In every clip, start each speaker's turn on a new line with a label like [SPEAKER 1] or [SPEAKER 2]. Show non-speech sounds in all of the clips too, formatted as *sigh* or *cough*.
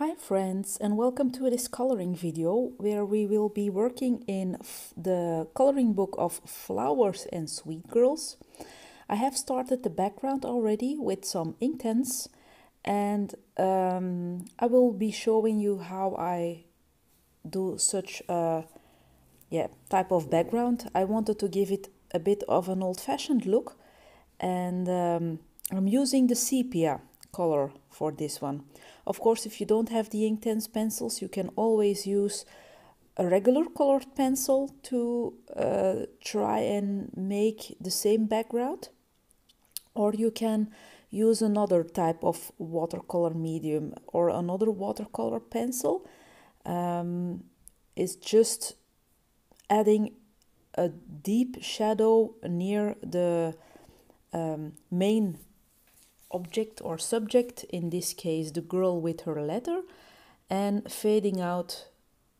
[SPEAKER 1] Hi friends and welcome to this coloring video where we will be working in the coloring book of Flowers and Sweet Girls. I have started the background already with some Inktense and um, I will be showing you how I do such a yeah, type of background. I wanted to give it a bit of an old-fashioned look and um, I'm using the sepia color for this one. Of course, if you don't have the Inktense pencils, you can always use a regular colored pencil to uh, try and make the same background. Or you can use another type of watercolor medium or another watercolor pencil. Um, it's just adding a deep shadow near the um, main object or subject, in this case the girl with her letter, and fading out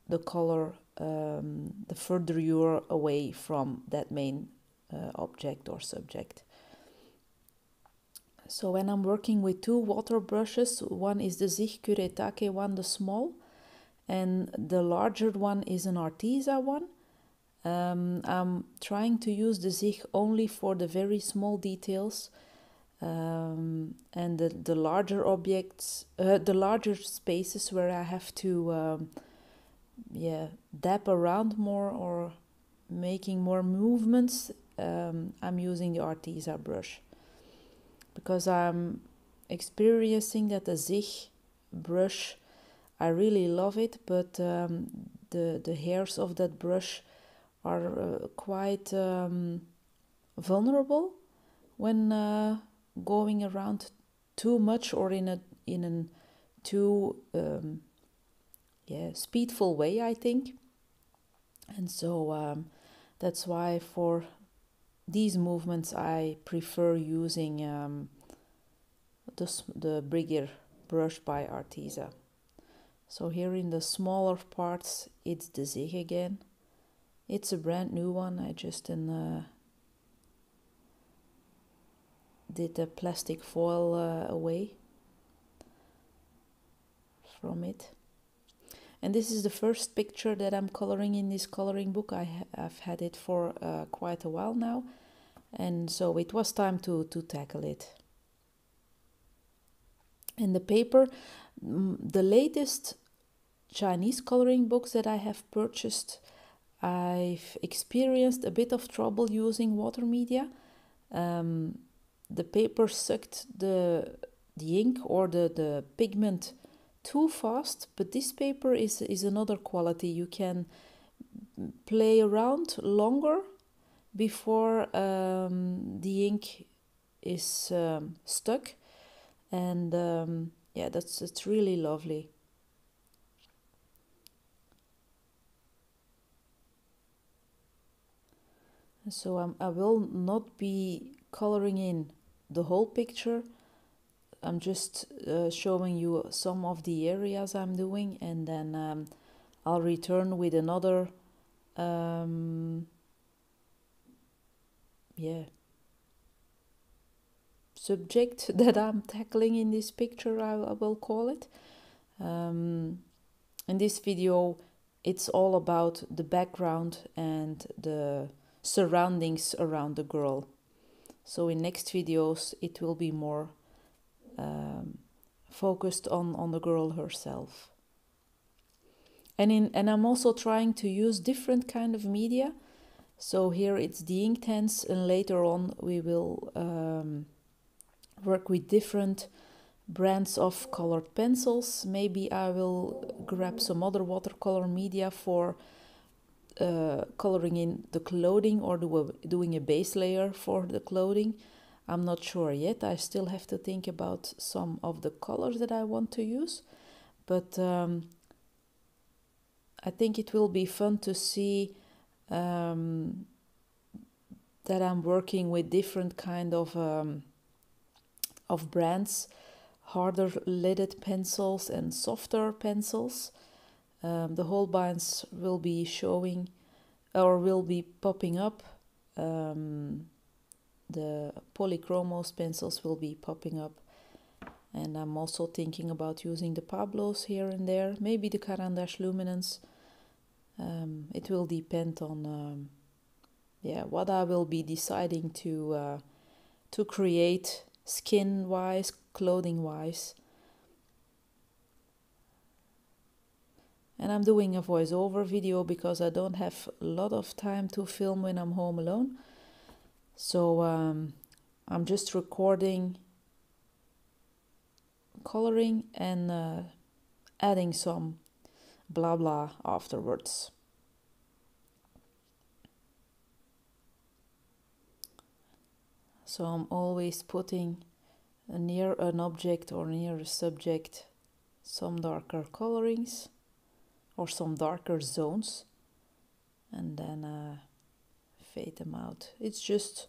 [SPEAKER 1] the color um, the further you're away from that main uh, object or subject. So when I'm working with two water brushes, one is the Zig Kuretake one, the small, and the larger one is an Arteza one. Um, I'm trying to use the Zig only for the very small details um, and the, the larger objects, uh, the larger spaces where I have to, um, yeah, dab around more or making more movements, um, I'm using the Arteza brush. Because I'm experiencing that the Zig brush, I really love it, but um, the the hairs of that brush are uh, quite um, vulnerable when uh, going around too much or in a in a too um, yeah speedful way I think. And so um, that's why for these movements I prefer using um, the, the Brigger brush by Arteza. So here in the smaller parts it's the Zig again. It's a brand new one. I just in uh, did the plastic foil uh, away from it. And this is the first picture that I'm coloring in this coloring book. I have had it for uh, quite a while now. And so it was time to, to tackle it. And the paper, the latest Chinese coloring books that I have purchased, I've experienced a bit of trouble using water media. Um, the paper sucked the the ink or the, the pigment too fast but this paper is is another quality. You can play around longer before um, the ink is um, stuck. And um, yeah that's it's really lovely. So um, I will not be coloring in the whole picture. I'm just uh, showing you some of the areas I'm doing and then um, I'll return with another um, yeah subject *laughs* that I'm tackling in this picture I, I will call it um, in this video it's all about the background and the surroundings around the girl so in next videos it will be more um, focused on, on the girl herself. And, in, and I'm also trying to use different kind of media. So here it's the Inktense and later on we will um, work with different brands of colored pencils. Maybe I will grab some other watercolor media for uh, coloring in the clothing or do a, doing a base layer for the clothing. I'm not sure yet. I still have to think about some of the colors that I want to use. But um, I think it will be fun to see um, that I'm working with different kind of um, of brands, harder leaded pencils and softer pencils. Um, the Holbeins will be showing or will be popping up. Um, the polychromos pencils will be popping up and I'm also thinking about using the Pablos here and there, maybe the Caran d'Ache Luminance. Um, it will depend on um, yeah what I will be deciding to uh, to create skin wise, clothing wise. And I'm doing a voiceover video because I don't have a lot of time to film when I'm home alone. So um, I'm just recording coloring and uh, adding some blah blah afterwards. So I'm always putting near an object or near a subject some darker colorings or some darker zones and then uh, fade them out. It's just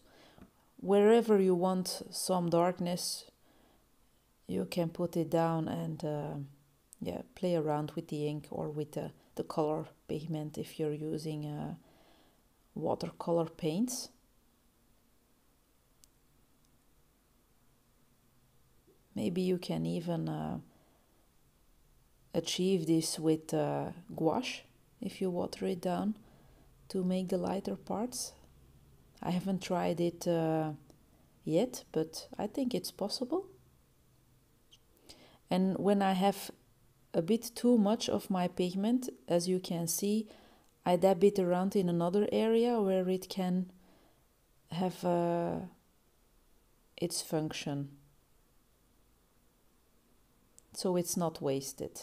[SPEAKER 1] wherever you want some darkness, you can put it down and uh, yeah, play around with the ink or with the, the color pigment if you're using uh, watercolor paints. Maybe you can even uh, achieve this with uh, gouache if you water it down to make the lighter parts. I haven't tried it uh, yet, but I think it's possible. And when I have a bit too much of my pigment, as you can see, I dab it around in another area where it can have uh, its function. So it's not wasted.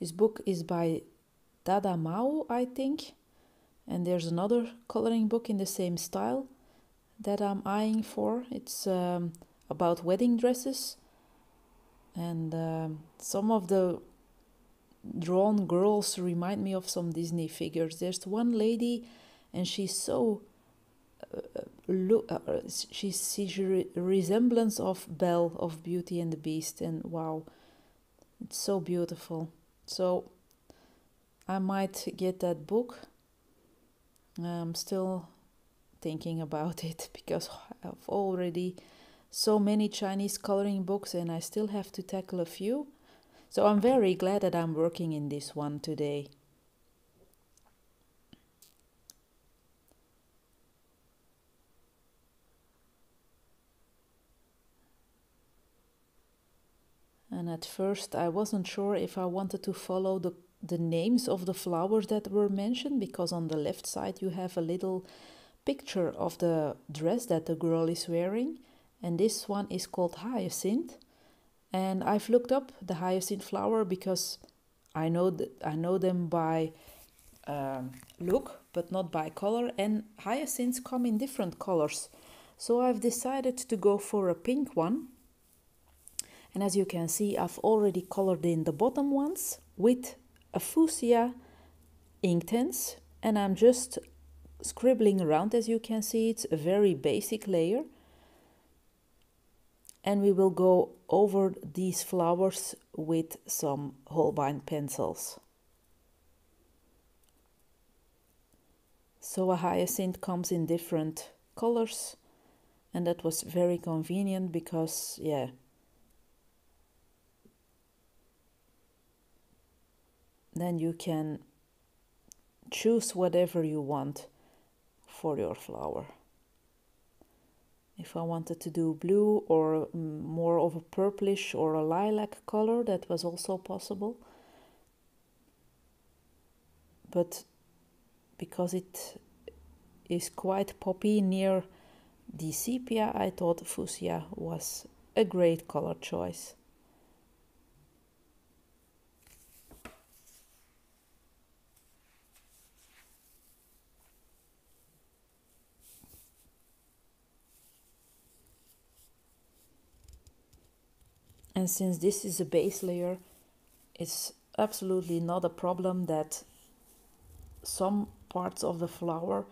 [SPEAKER 1] This book is by Dadamao, I think. And there's another coloring book in the same style that I'm eyeing for. It's um, about wedding dresses. And um, some of the drawn girls remind me of some Disney figures. There's one lady, and she's so. Uh, uh look, uh, she's, she's a resemblance of Belle of Beauty and the Beast, and wow, it's so beautiful. So I might get that book. I'm still thinking about *laughs* it because I've already so many Chinese coloring books and I still have to tackle a few. So I'm very glad that I'm working in this one today. At first, I wasn't sure if I wanted to follow the, the names of the flowers that were mentioned because on the left side you have a little picture of the dress that the girl is wearing. And this one is called hyacinth. And I've looked up the hyacinth flower because I know that I know them by um, look, but not by color. And hyacinths come in different colors. So I've decided to go for a pink one and as you can see, I've already colored in the bottom ones with a fuchsia Inktense and I'm just scribbling around. As you can see it's a very basic layer. And we will go over these flowers with some Holbein pencils. So a hyacinth comes in different colors. And that was very convenient because yeah then you can choose whatever you want for your flower. If I wanted to do blue or mm, more of a purplish or a lilac color, that was also possible. But because it is quite poppy near the sepia, I thought fuchsia was a great color choice. And since this is a base layer, it's absolutely not a problem that some parts of the flower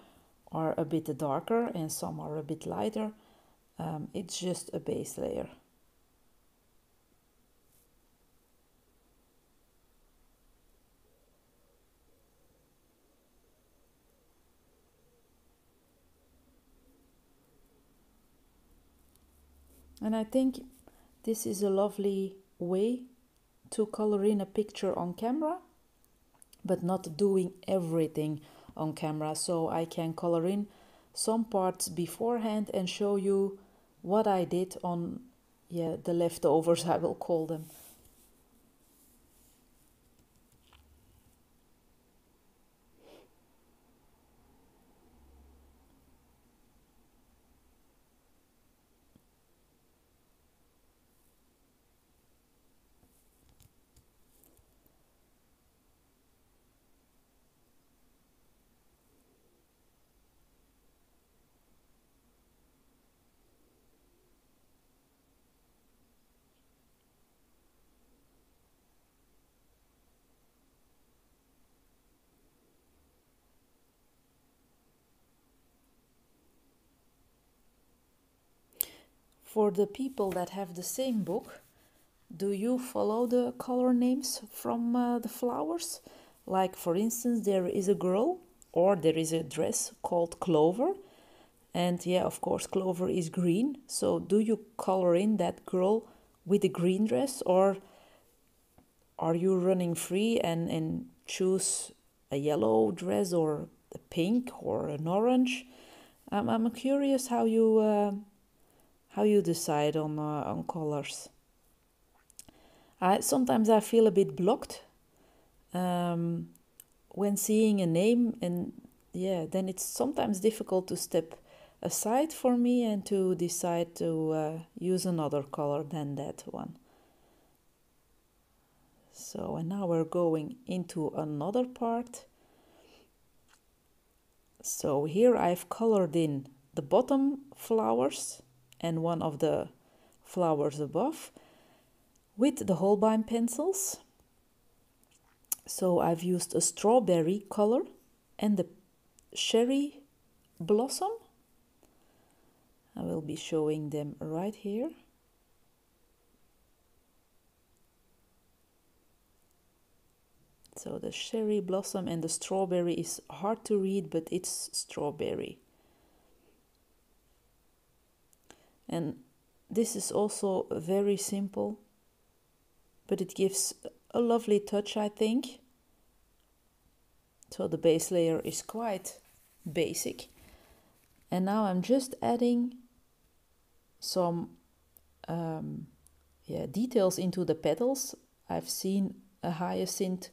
[SPEAKER 1] are a bit darker and some are a bit lighter. Um, it's just a base layer. And I think this is a lovely way to color in a picture on camera, but not doing everything on camera. So I can color in some parts beforehand and show you what I did on yeah the leftovers *laughs* I will call them. For the people that have the same book, do you follow the color names from uh, the flowers? Like, for instance, there is a girl or there is a dress called Clover. And yeah, of course, Clover is green. So, do you color in that girl with a green dress or are you running free and, and choose a yellow dress or a pink or an orange? Um, I'm curious how you. Uh, how you decide on uh, on colors. I sometimes I feel a bit blocked um, when seeing a name, and yeah, then it's sometimes difficult to step aside for me and to decide to uh, use another color than that one. So, and now we're going into another part. So here I've colored in the bottom flowers and one of the flowers above with the Holbein pencils. So I've used a strawberry color and the cherry blossom. I will be showing them right here. So the cherry blossom and the strawberry is hard to read, but it's strawberry. And this is also very simple, but it gives a lovely touch, I think. So the base layer is quite basic. And now I'm just adding some um, yeah, details into the petals. I've seen a hyacinth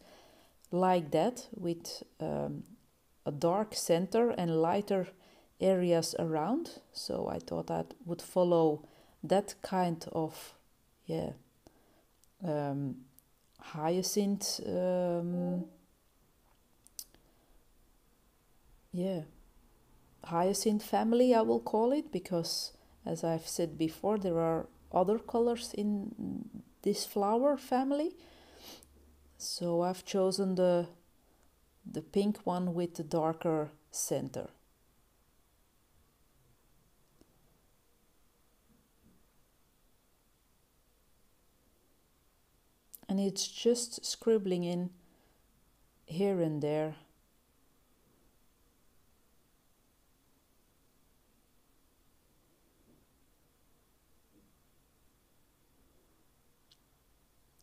[SPEAKER 1] like that with um, a dark center and lighter areas around. So I thought I would follow that kind of yeah um, hyacinth um, yeah hyacinth family I will call it because as I've said before there are other colors in this flower family so I've chosen the the pink one with the darker center and it's just scribbling in here and there.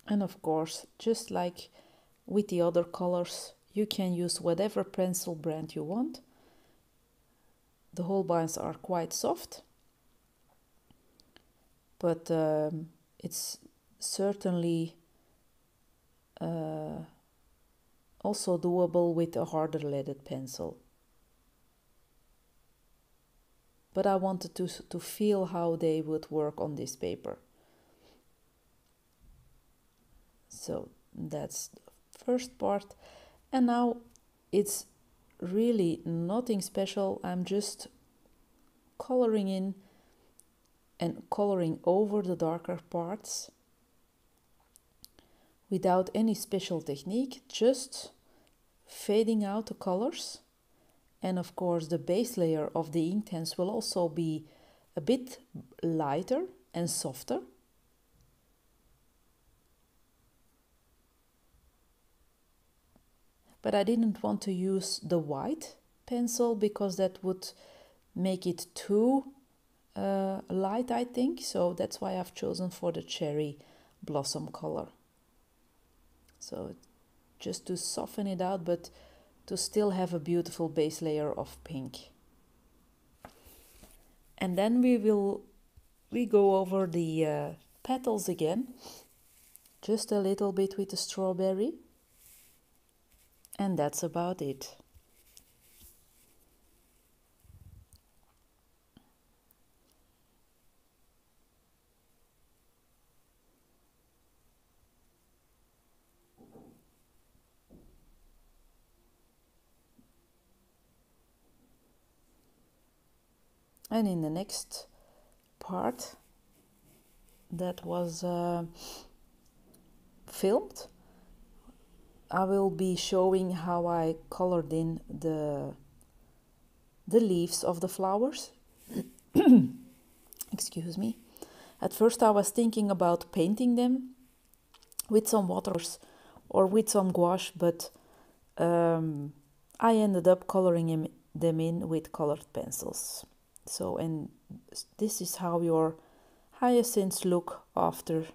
[SPEAKER 1] And of course, just like with the other colors, you can use whatever pencil brand you want. The Holbeins are quite soft, but um, it's certainly uh, also doable with a harder leaded pencil. But I wanted to, to feel how they would work on this paper. So that's the first part. And now it's really nothing special. I'm just coloring in and coloring over the darker parts without any special technique, just fading out the colors. And of course, the base layer of the Inktense will also be a bit lighter and softer. But I didn't want to use the white pencil because that would make it too uh, light, I think, so that's why I've chosen for the cherry blossom color. So just to soften it out, but to still have a beautiful base layer of pink. And then we will we go over the uh, petals again, just a little bit with the strawberry. And that's about it. And in the next part that was uh, filmed I will be showing how I colored in the the leaves of the flowers. *coughs* Excuse me. At first I was thinking about painting them with some waters or with some gouache but um, I ended up coloring them in with colored pencils so and this is how your hyacinths look after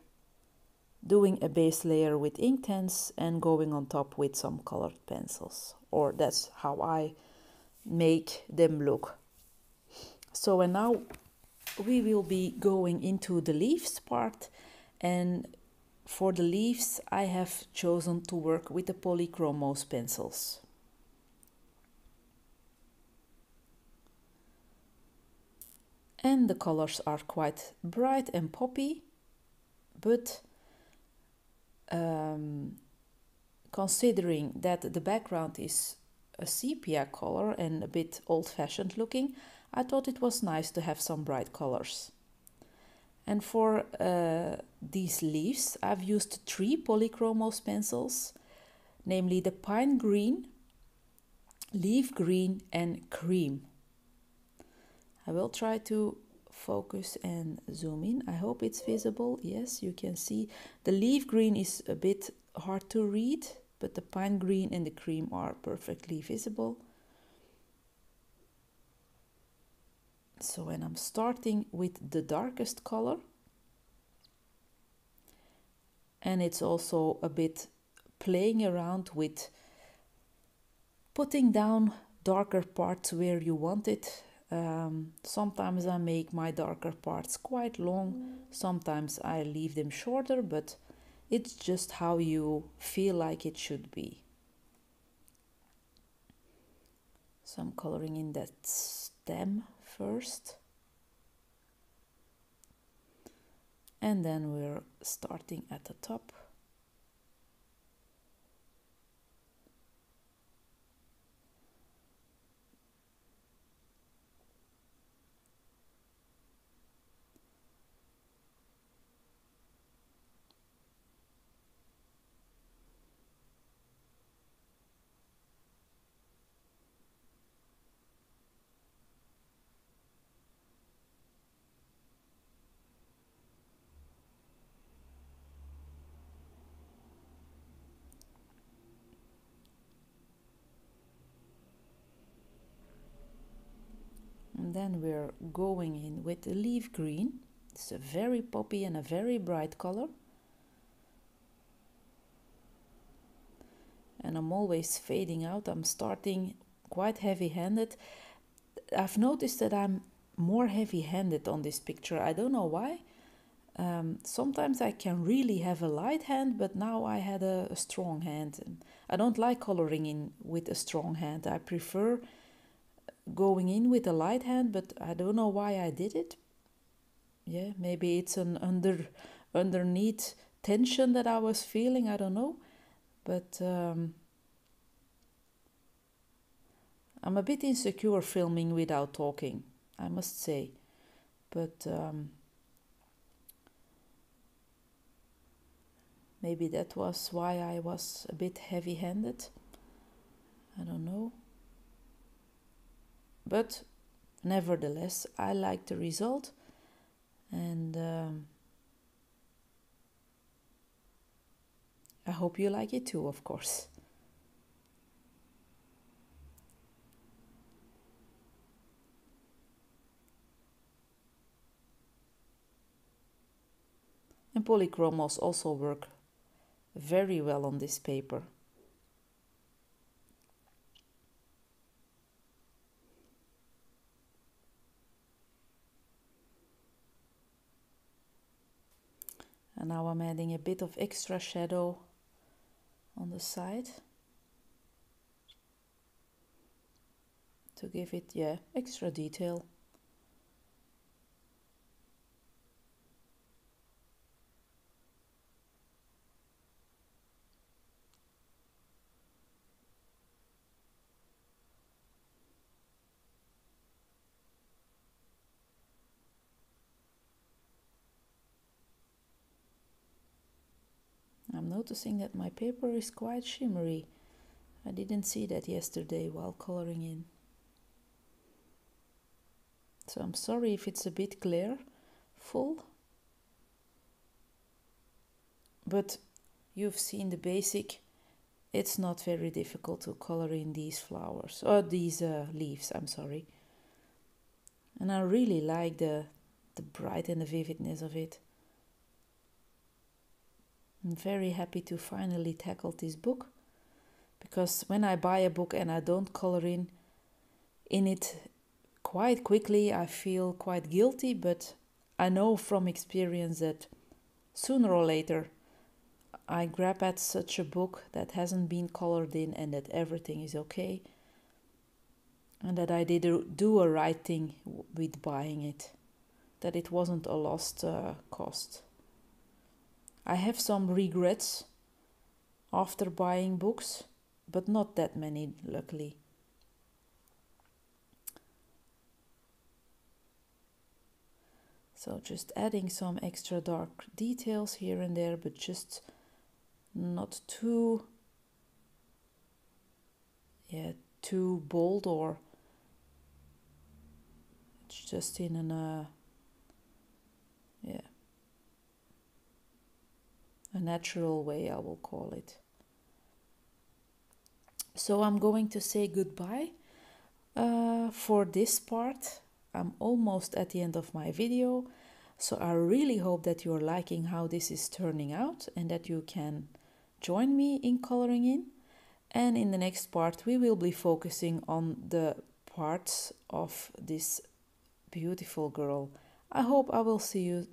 [SPEAKER 1] doing a base layer with Inktense and going on top with some colored pencils or that's how I make them look. So and now we will be going into the leaves part and for the leaves I have chosen to work with the polychromos pencils and the colors are quite bright and poppy but um, considering that the background is a sepia color and a bit old-fashioned looking I thought it was nice to have some bright colors. And for uh, these leaves I've used three polychromos pencils namely the pine green leaf green and cream I will try to focus and zoom in. I hope it's visible. Yes, you can see the leaf green is a bit hard to read, but the pine green and the cream are perfectly visible. So when I'm starting with the darkest color, and it's also a bit playing around with putting down darker parts where you want it um, sometimes I make my darker parts quite long, sometimes I leave them shorter, but it's just how you feel like it should be. So I'm coloring in that stem first. And then we're starting at the top. and then we're going in with the leaf green. It's a very poppy and a very bright color. And I'm always fading out. I'm starting quite heavy-handed. I've noticed that I'm more heavy-handed on this picture. I don't know why. Um, sometimes I can really have a light hand but now I had a, a strong hand. And I don't like coloring in with a strong hand. I prefer going in with a light hand, but I don't know why I did it. Yeah, maybe it's an under underneath tension that I was feeling. I don't know, but um, I'm a bit insecure filming without talking. I must say, but um, maybe that was why I was a bit heavy-handed. I don't know but nevertheless, I like the result and um, I hope you like it too, of course. And polychromos also work very well on this paper. Now I'm adding a bit of extra shadow on the side to give it, yeah, extra detail. I'm noticing that my paper is quite shimmery. I didn't see that yesterday while coloring in. So I'm sorry if it's a bit glare full. But you've seen the basic. It's not very difficult to color in these flowers or these uh, leaves, I'm sorry. And I really like the the bright and the vividness of it. I'm very happy to finally tackle this book because when I buy a book and I don't color in in it quite quickly, I feel quite guilty, but I know from experience that sooner or later I grab at such a book that hasn't been colored in and that everything is okay and that I did do a right thing with buying it, that it wasn't a lost uh, cost. I have some regrets after buying books, but not that many, luckily. So just adding some extra dark details here and there, but just not too, yeah, too bold or it's just in an, uh, yeah, a natural way, I will call it. So I'm going to say goodbye uh, for this part. I'm almost at the end of my video. So I really hope that you're liking how this is turning out and that you can join me in coloring in. And in the next part, we will be focusing on the parts of this beautiful girl. I hope I will see you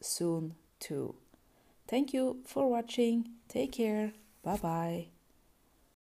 [SPEAKER 1] soon too. Thank you for watching. Take care. Bye bye.